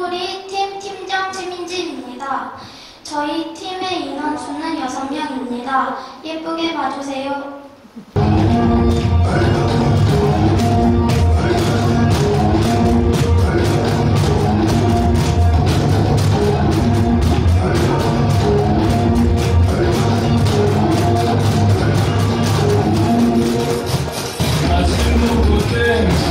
풋볼이 팀 팀장 최민지입니다. 저희 팀의 인원수는 6명입니다. 예쁘게 봐주세요. Thank.